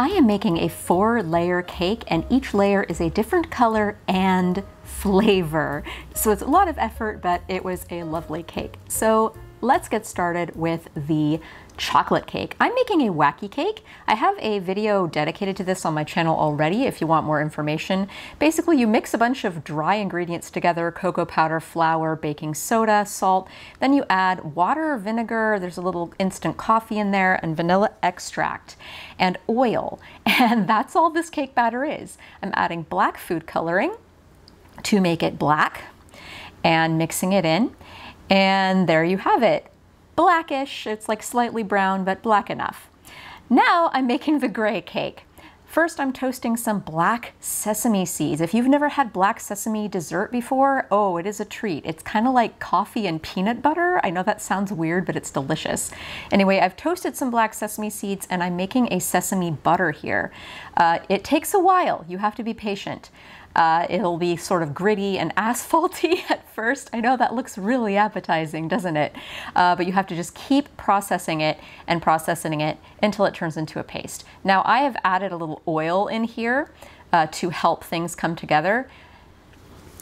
I am making a four layer cake and each layer is a different color and flavor. So it's a lot of effort, but it was a lovely cake. So let's get started with the chocolate cake. I'm making a wacky cake. I have a video dedicated to this on my channel already if you want more information. Basically, you mix a bunch of dry ingredients together, cocoa powder, flour, baking soda, salt. Then you add water, vinegar, there's a little instant coffee in there, and vanilla extract, and oil. And that's all this cake batter is. I'm adding black food coloring to make it black and mixing it in. And there you have it blackish. It's like slightly brown, but black enough. Now I'm making the gray cake. First, I'm toasting some black sesame seeds. If you've never had black sesame dessert before, oh, it is a treat. It's kind of like coffee and peanut butter. I know that sounds weird, but it's delicious. Anyway, I've toasted some black sesame seeds and I'm making a sesame butter here. Uh, it takes a while. You have to be patient. Uh, it'll be sort of gritty and asphalty at first. I know that looks really appetizing, doesn't it? Uh, but you have to just keep processing it and processing it until it turns into a paste. Now I have added a little oil in here uh, to help things come together.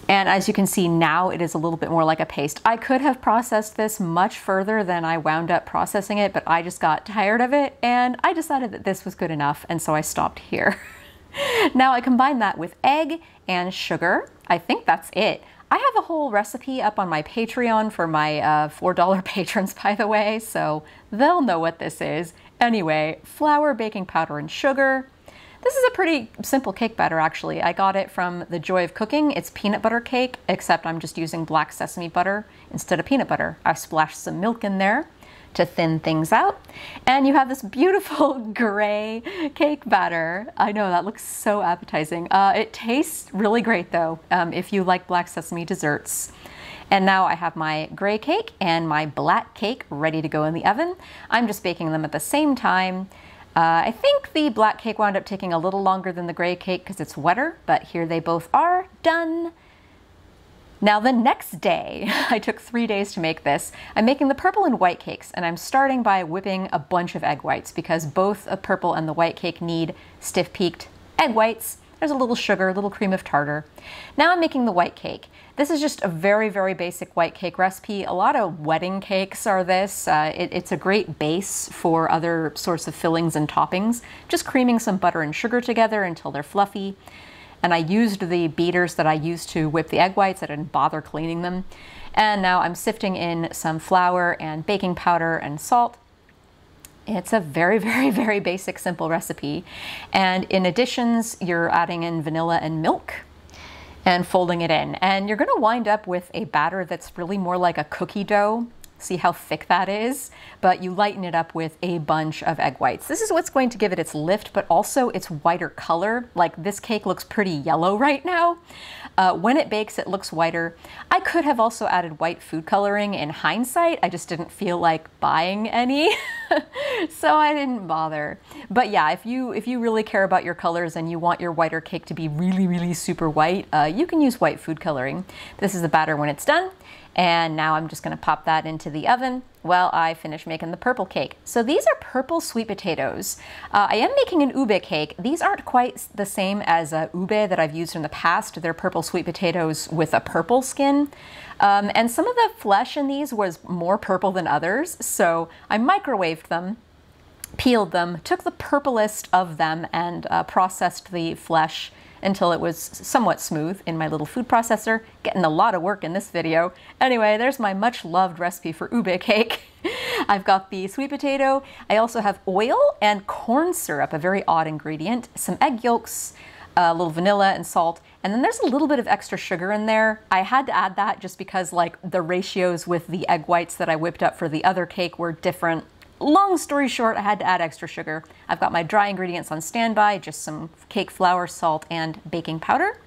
And as you can see now, it is a little bit more like a paste. I could have processed this much further than I wound up processing it, but I just got tired of it and I decided that this was good enough, and so I stopped here. now I combine that with egg and sugar. I think that's it. I have a whole recipe up on my Patreon for my uh, $4 patrons, by the way, so they'll know what this is. Anyway, flour, baking powder, and sugar. This is a pretty simple cake batter, actually. I got it from The Joy of Cooking. It's peanut butter cake, except I'm just using black sesame butter instead of peanut butter. I splashed some milk in there to thin things out. And you have this beautiful gray cake batter. I know that looks so appetizing. Uh, it tastes really great though, um, if you like black sesame desserts. And now I have my gray cake and my black cake ready to go in the oven. I'm just baking them at the same time. Uh, I think the black cake wound up taking a little longer than the gray cake because it's wetter, but here they both are done. Now the next day, I took three days to make this. I'm making the purple and white cakes and I'm starting by whipping a bunch of egg whites because both the purple and the white cake need stiff peaked egg whites. There's a little sugar, a little cream of tartar. Now I'm making the white cake. This is just a very, very basic white cake recipe. A lot of wedding cakes are this. Uh, it, it's a great base for other sorts of fillings and toppings. Just creaming some butter and sugar together until they're fluffy and I used the beaters that I used to whip the egg whites. I didn't bother cleaning them. And now I'm sifting in some flour and baking powder and salt. It's a very, very, very basic, simple recipe. And in additions, you're adding in vanilla and milk and folding it in. And you're gonna wind up with a batter that's really more like a cookie dough See how thick that is? But you lighten it up with a bunch of egg whites. This is what's going to give it its lift, but also its whiter color. Like this cake looks pretty yellow right now. Uh, when it bakes, it looks whiter. I could have also added white food coloring in hindsight. I just didn't feel like buying any, so I didn't bother. But yeah, if you if you really care about your colors and you want your whiter cake to be really, really super white, uh, you can use white food coloring. This is the batter when it's done. And now I'm just gonna pop that into the oven while I finish making the purple cake. So these are purple sweet potatoes. Uh, I am making an ube cake. These aren't quite the same as a ube that I've used in the past. They're purple sweet potatoes with a purple skin. Um, and some of the flesh in these was more purple than others, so I microwaved them peeled them, took the purplest of them, and uh, processed the flesh until it was somewhat smooth in my little food processor. Getting a lot of work in this video. Anyway, there's my much loved recipe for ube cake. I've got the sweet potato. I also have oil and corn syrup, a very odd ingredient, some egg yolks, a little vanilla and salt, and then there's a little bit of extra sugar in there. I had to add that just because like the ratios with the egg whites that I whipped up for the other cake were different Long story short, I had to add extra sugar. I've got my dry ingredients on standby, just some cake flour, salt, and baking powder.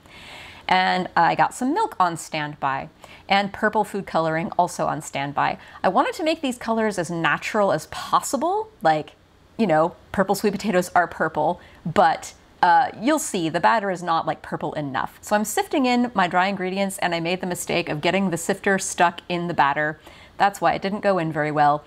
And I got some milk on standby and purple food coloring also on standby. I wanted to make these colors as natural as possible. Like, you know, purple sweet potatoes are purple, but uh, you'll see the batter is not like purple enough. So I'm sifting in my dry ingredients and I made the mistake of getting the sifter stuck in the batter. That's why it didn't go in very well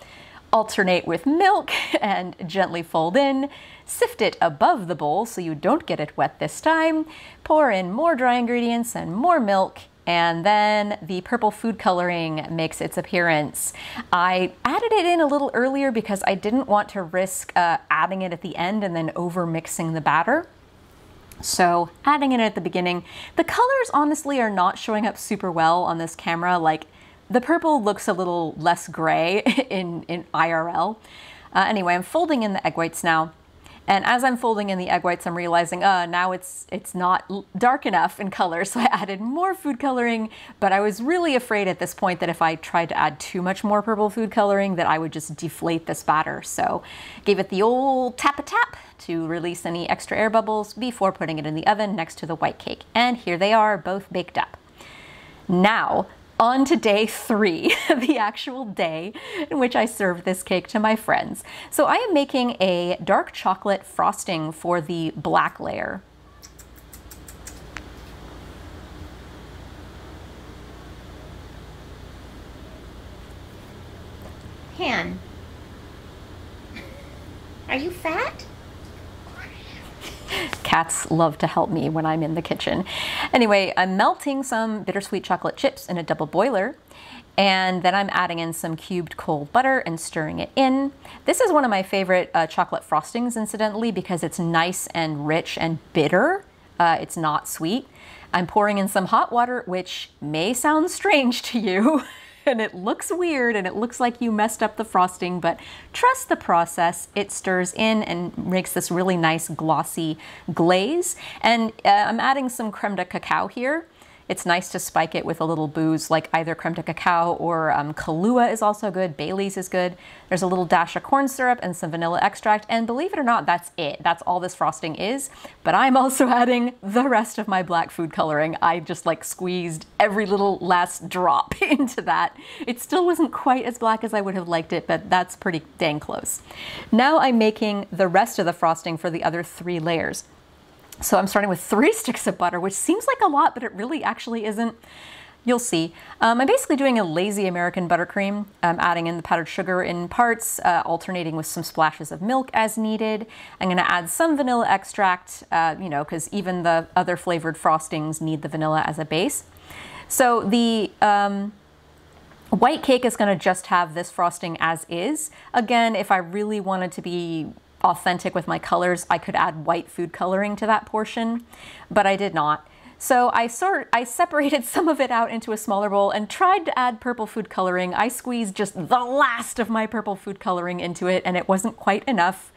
alternate with milk and gently fold in. sift it above the bowl so you don't get it wet this time, pour in more dry ingredients and more milk, and then the purple food coloring makes its appearance. I added it in a little earlier because I didn't want to risk uh, adding it at the end and then over mixing the batter. So adding it at the beginning. The colors honestly are not showing up super well on this camera. Like the purple looks a little less gray in, in IRL. Uh, anyway, I'm folding in the egg whites now. And as I'm folding in the egg whites, I'm realizing, uh, now it's it's not dark enough in color, so I added more food coloring, but I was really afraid at this point that if I tried to add too much more purple food coloring that I would just deflate this batter. So gave it the old tap a tap to release any extra air bubbles before putting it in the oven next to the white cake. And here they are, both baked up. Now, on to day three, the actual day in which I served this cake to my friends. So I am making a dark chocolate frosting for the black layer. Han, are you fat? Cats love to help me when I'm in the kitchen. Anyway, I'm melting some bittersweet chocolate chips in a double boiler. And then I'm adding in some cubed cold butter and stirring it in. This is one of my favorite uh, chocolate frostings, incidentally, because it's nice and rich and bitter. Uh, it's not sweet. I'm pouring in some hot water, which may sound strange to you. and it looks weird and it looks like you messed up the frosting, but trust the process. It stirs in and makes this really nice glossy glaze. And uh, I'm adding some creme de cacao here. It's nice to spike it with a little booze like either creme de cacao or um, Kahlua is also good. Bailey's is good. There's a little dash of corn syrup and some vanilla extract. And believe it or not, that's it. That's all this frosting is. But I'm also adding the rest of my black food coloring. I just like squeezed every little last drop into that. It still wasn't quite as black as I would have liked it, but that's pretty dang close. Now I'm making the rest of the frosting for the other three layers. So I'm starting with three sticks of butter, which seems like a lot, but it really actually isn't. You'll see. Um, I'm basically doing a lazy American buttercream, um, adding in the powdered sugar in parts, uh, alternating with some splashes of milk as needed. I'm going to add some vanilla extract, uh, you know, because even the other flavored frostings need the vanilla as a base. So the um, white cake is going to just have this frosting as is. Again, if I really wanted to be authentic with my colors, I could add white food coloring to that portion, but I did not. So I sort I separated some of it out into a smaller bowl and tried to add purple food coloring. I squeezed just the last of my purple food coloring into it and it wasn't quite enough.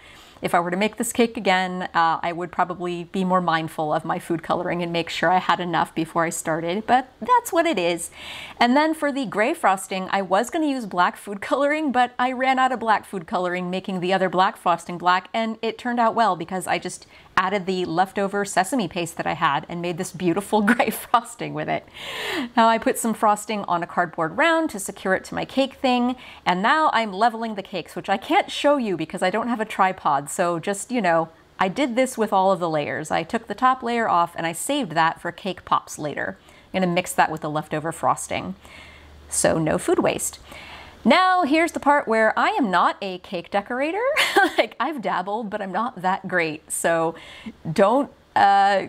If I were to make this cake again, uh, I would probably be more mindful of my food coloring and make sure I had enough before I started, but that's what it is. And then for the gray frosting, I was going to use black food coloring, but I ran out of black food coloring making the other black frosting black, and it turned out well because I just added the leftover sesame paste that I had and made this beautiful gray frosting with it. Now I put some frosting on a cardboard round to secure it to my cake thing, and now I'm leveling the cakes, which I can't show you because I don't have a tripod, so just, you know, I did this with all of the layers. I took the top layer off and I saved that for cake pops later. I'm gonna mix that with the leftover frosting. So no food waste. Now, here's the part where I am not a cake decorator. like, I've dabbled, but I'm not that great. So don't uh,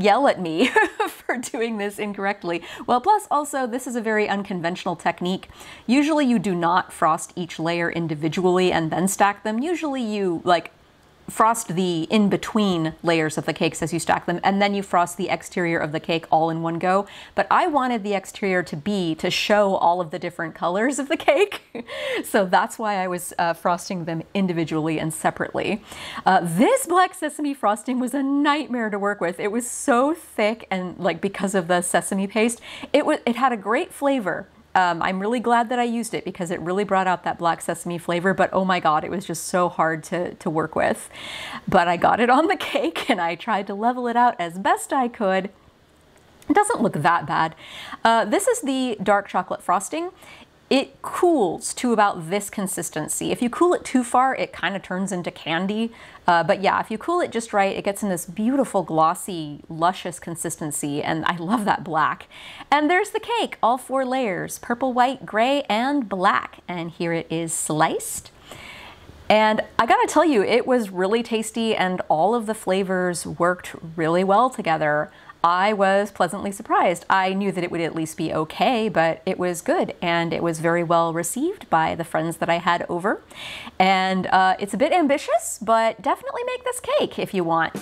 yell at me for doing this incorrectly. Well, plus also, this is a very unconventional technique. Usually you do not frost each layer individually and then stack them. Usually you, like, frost the in-between layers of the cakes as you stack them, and then you frost the exterior of the cake all in one go. But I wanted the exterior to be to show all of the different colors of the cake. so that's why I was uh, frosting them individually and separately. Uh, this black sesame frosting was a nightmare to work with. It was so thick and like because of the sesame paste, it was it had a great flavor um, I'm really glad that I used it because it really brought out that black sesame flavor, but oh my god, it was just so hard to, to work with. But I got it on the cake and I tried to level it out as best I could. It doesn't look that bad. Uh, this is the dark chocolate frosting it cools to about this consistency. If you cool it too far, it kind of turns into candy. Uh, but yeah, if you cool it just right, it gets in this beautiful, glossy, luscious consistency, and I love that black. And there's the cake, all four layers, purple, white, gray, and black. And here it is sliced. And I gotta tell you, it was really tasty and all of the flavors worked really well together. I was pleasantly surprised. I knew that it would at least be okay, but it was good and it was very well received by the friends that I had over. And uh, it's a bit ambitious, but definitely make this cake if you want.